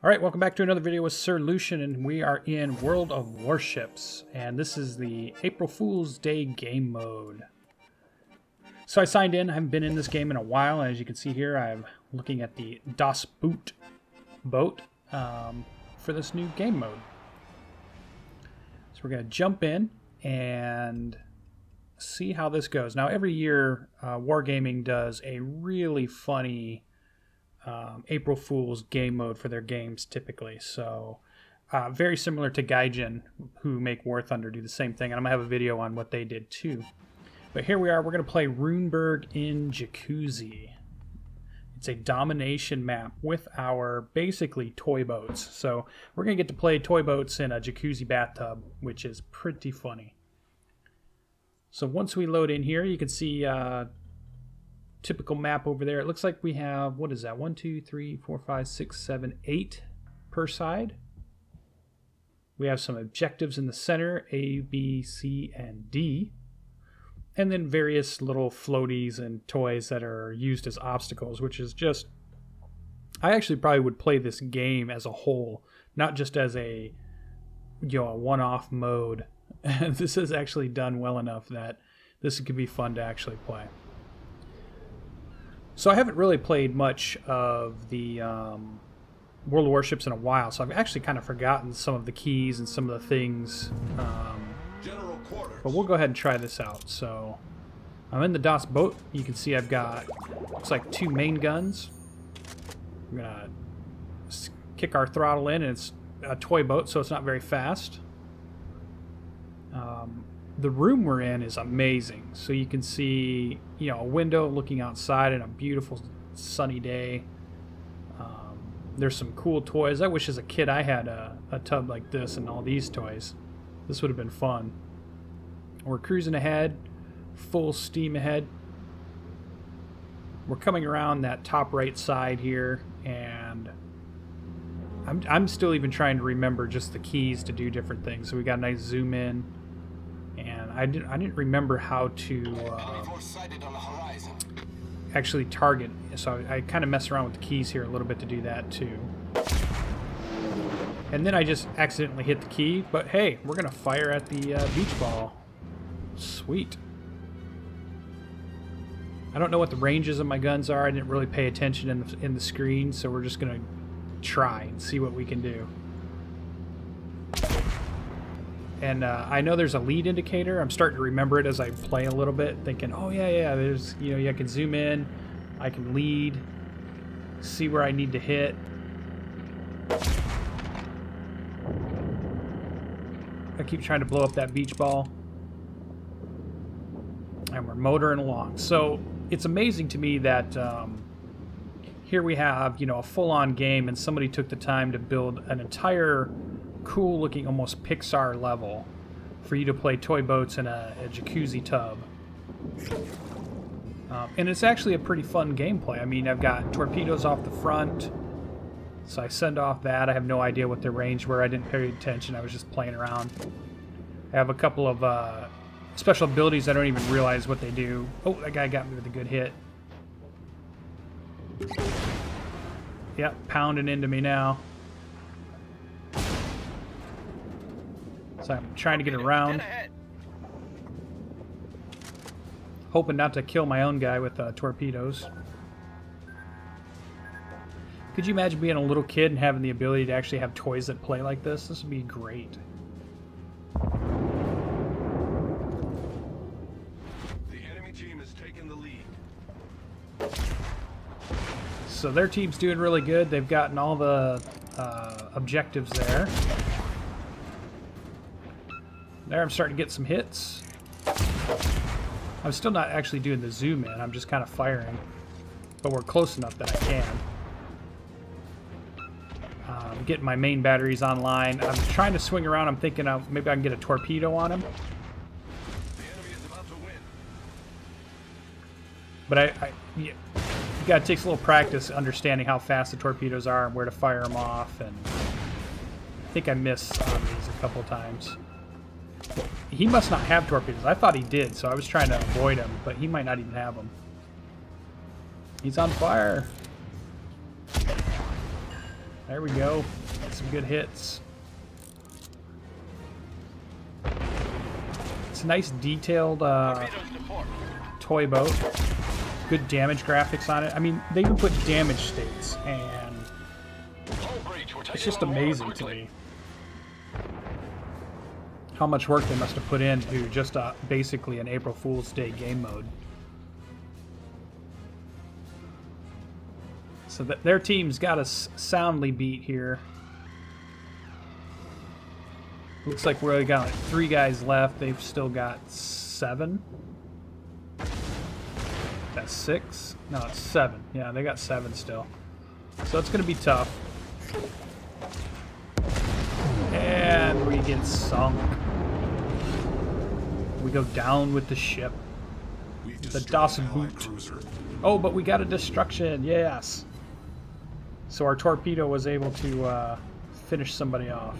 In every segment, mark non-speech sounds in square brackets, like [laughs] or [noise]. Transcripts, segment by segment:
Alright, welcome back to another video with Sir Lucien, and we are in World of Warships, and this is the April Fool's Day game mode. So I signed in, I haven't been in this game in a while, as you can see here, I'm looking at the Das Boot boat um, for this new game mode. So we're going to jump in and see how this goes. Now, every year, uh, Wargaming does a really funny um, April Fool's game mode for their games typically. So uh, very similar to Gaijin, who make War Thunder, do the same thing. And I'm to have a video on what they did too. But here we are. We're to play Runeberg in Jacuzzi. It's a domination map with our basically toy boats. So we're to get to play toy boats in a jacuzzi bathtub, which is pretty funny. So once we load in here, you can see uh, typical map over there. It looks like we have, what is that? One, two, three, four, five, six, seven, eight per side. We have some objectives in the center, A, B, C, and D. And then various little floaties and toys that are used as obstacles, which is just... I actually probably would play this game as a whole, not just as a, you know, a one-off mode. [laughs] this is actually done well enough that this could be fun to actually play. So I haven't really played much of the um, World of Warships in a while, so I've actually kind of forgotten some of the keys and some of the things. Um, but we'll go ahead and try this out. So I'm in the Das Boot. You can see I've got looks like two main guns. I'm gonna kick our throttle in, and it's a toy boat, so it's not very fast. Um, the room we're in is amazing. So you can see, you know, a window looking outside in a beautiful sunny day. Um, there's some cool toys. I wish as a kid I had a, a tub like this and all these toys. This would have been fun. We're cruising ahead, full steam ahead. We're coming around that top right side here, and I'm, I'm still even trying to remember just the keys to do different things. So we got a nice zoom in and I didn't I didn't remember how to uh, actually target. So I, I kind of mess around with the keys here a little bit to do that too. And then I just accidentally hit the key, but hey, we're gonna fire at the uh, beach ball. Sweet. I don't know what the ranges of my guns are. I didn't really pay attention in the, in the screen, so we're just gonna try and see what we can do. And uh, I know there's a lead indicator. I'm starting to remember it as I play a little bit, thinking, oh, yeah, yeah, there's, you know, yeah, I can zoom in, I can lead, see where I need to hit. I keep trying to blow up that beach ball. And we're motoring along. So it's amazing to me that um, here we have, you know, a full-on game and somebody took the time to build an entire cool looking almost Pixar level for you to play toy boats in a, a jacuzzi tub. Um, and it's actually a pretty fun gameplay. I mean, I've got torpedoes off the front, so I send off that. I have no idea what the range were. I didn't pay attention. I was just playing around. I have a couple of uh, special abilities I don't even realize what they do. Oh, that guy got me with a good hit. Yep, pounding into me now. So I'm trying to get around. Hoping not to kill my own guy with uh, torpedoes. Could you imagine being a little kid and having the ability to actually have toys that play like this? This would be great. The enemy team has taken the lead. So their team's doing really good. They've gotten all the uh, objectives there. There, I'm starting to get some hits. I'm still not actually doing the zoom in, I'm just kind of firing. But we're close enough that I can. Um, getting my main batteries online. I'm trying to swing around, I'm thinking of, maybe I can get a torpedo on him. But I, I yeah, you gotta take a little practice understanding how fast the torpedoes are and where to fire them off. And I think I missed on these a couple times. He must not have torpedoes. I thought he did, so I was trying to avoid him, but he might not even have them. He's on fire. There we go. Got some good hits. It's a nice detailed uh, Torpedoes to port. toy boat. Good damage graphics on it. I mean, they even put damage states, and Hull breach. We're it's just amazing to me how much work they must have put into just uh, basically an April Fool's Day game mode. So that their team's got us soundly beat here. Looks like we only got like three guys left. They've still got seven. That's six. No, it's seven. Yeah, they got seven still. So it's going to be tough. And we get sunk. We go down with the ship. We've The Das Boot. cruiser. Oh, but we got a destruction. Yes. So our torpedo was able to uh, finish somebody off.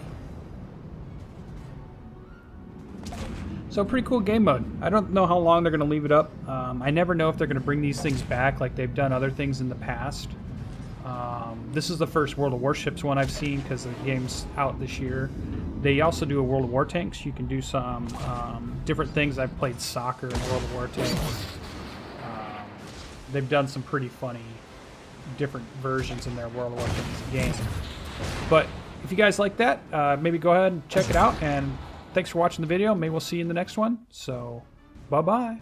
So pretty cool game mode. I don't know how long they're going to leave it up. Um, I never know if they're going to bring these things back like they've done other things in the past. Um, this is the first World of Warships one I've seen because the game's out this year. They also do a World of War Tanks. You can do some um, different things. I've played soccer in World of War Tanks. Um, they've done some pretty funny different versions in their World of War Tanks game. But if you guys like that, uh, maybe go ahead and check it out. And thanks for watching the video. Maybe we'll see you in the next one. So, bye bye.